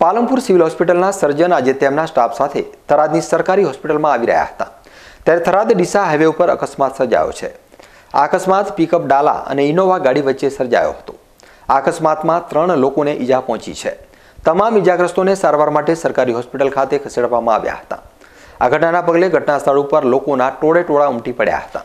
Palanpur civil હોસ્પિટલના સર્જન આજે તેમના સ્ટાફ સાથે થરાદની સરકારી હોસ્પિટલમાં આવી રહ્યા હતા. ત્યારે થરાદ ડીસા હાઈવે ઉપર અકસ્માત સર્જાયો છે. આ અકસ્માત પિકઅપ ડાલા અને ઇનોવા ગાડી વચ્ચે સર્જાયો હતો. આ અકસ્માતમાં ત્રણ લોકોને ઈજા પહોંચી છે. તમામ ઈજાગ્રસ્તોને સારવાર માટે સરકારી હોસ્પિટલ ખાતે ખસેડવામાં આવ્યા હતા. આ ઘટનાના પગલે ઘટના સ્થળ ઉપર લોકોના ટોળે ટોળા ઉમટી પડ્યા હતા.